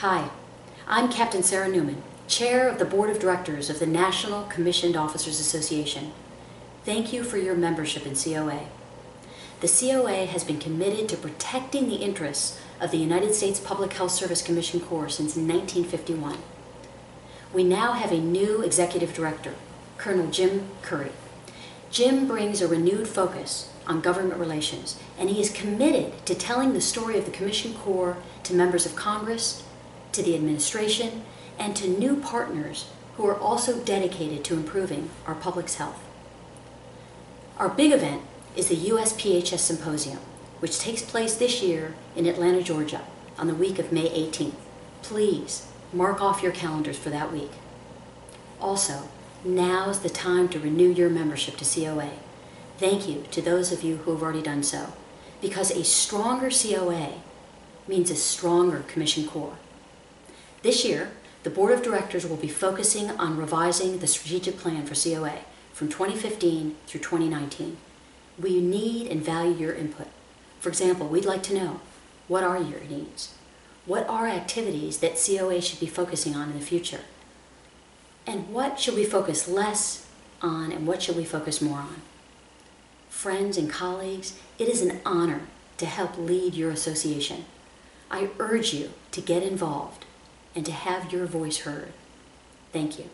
Hi, I'm Captain Sara Newman, Chair of the Board of Directors of the National Commissioned Officers Association. Thank you for your membership in COA. The COA has been committed to protecting the interests of the United States Public Health Service Commission Corps since 1951. We now have a new executive director, Colonel Jim Curry. Jim brings a renewed focus on government relations, and he is committed to telling the story of the Commission Corps to members of Congress, to the administration, and to new partners who are also dedicated to improving our public's health. Our big event is the USPHS Symposium, which takes place this year in Atlanta, Georgia, on the week of May 18th. Please mark off your calendars for that week. Also, now's the time to renew your membership to COA. Thank you to those of you who have already done so, because a stronger COA means a stronger Commission Corps. This year, the Board of Directors will be focusing on revising the strategic plan for COA from 2015 through 2019. We need and value your input. For example, we'd like to know, what are your needs? What are activities that COA should be focusing on in the future? And what should we focus less on and what should we focus more on? Friends and colleagues, it is an honor to help lead your association. I urge you to get involved and to have your voice heard. Thank you.